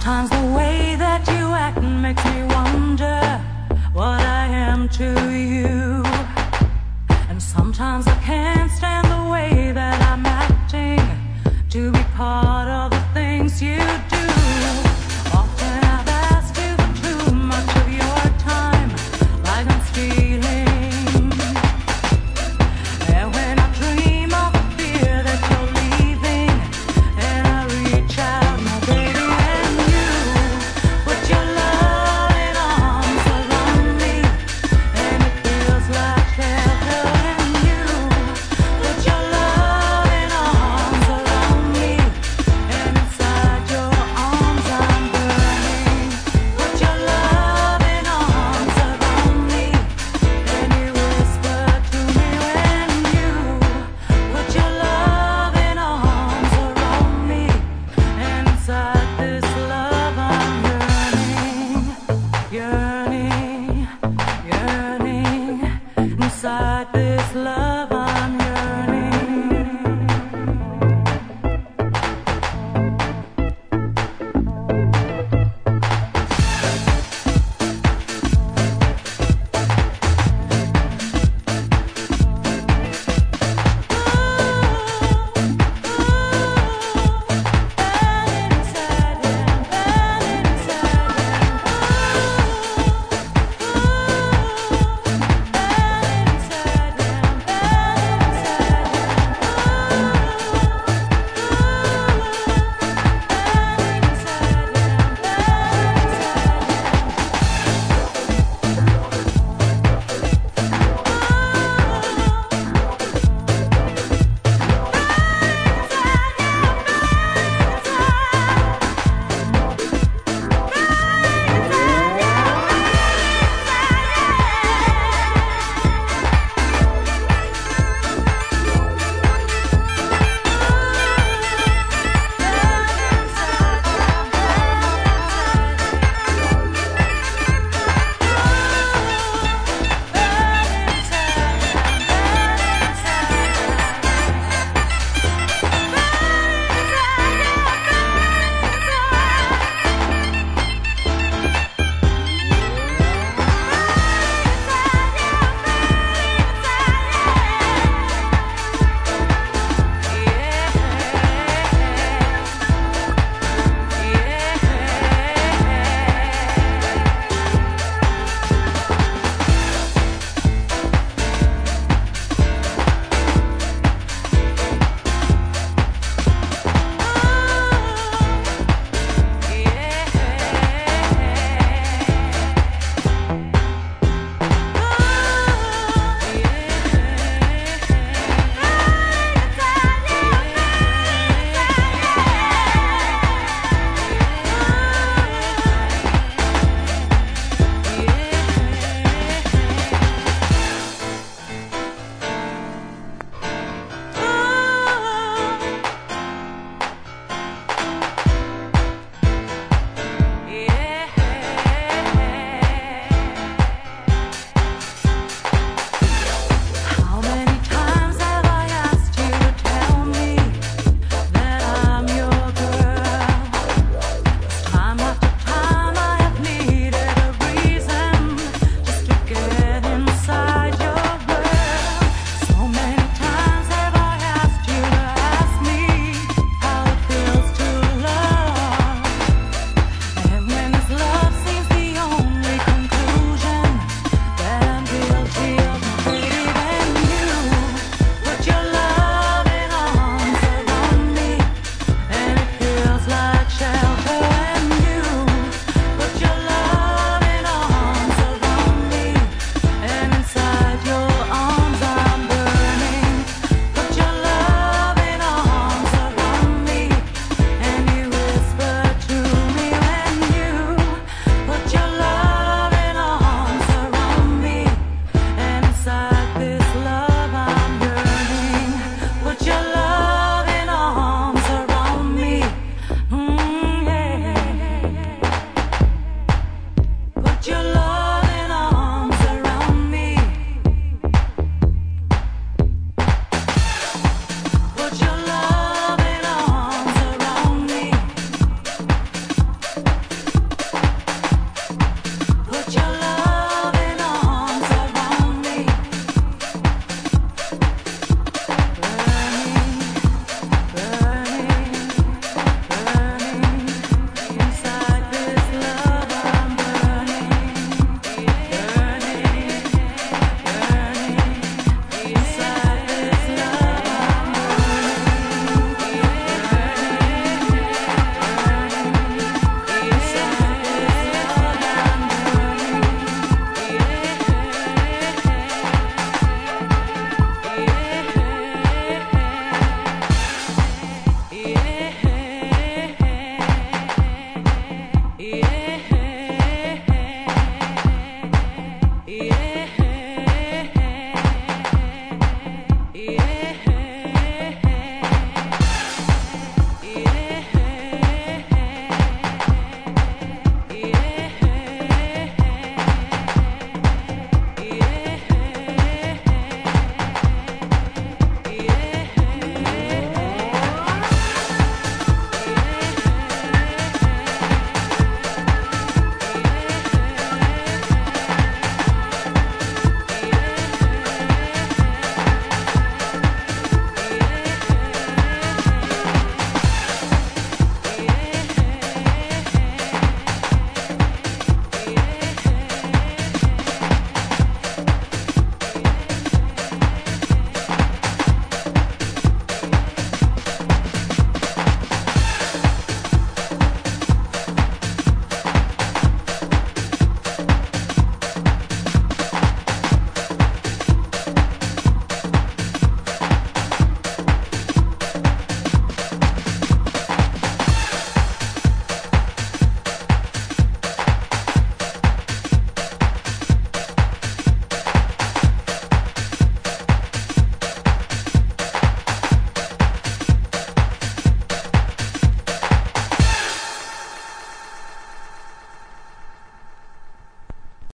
Sometimes the way that you act makes me wonder what I am to you. And sometimes I can't stand the way that I'm acting to be part of the things you do.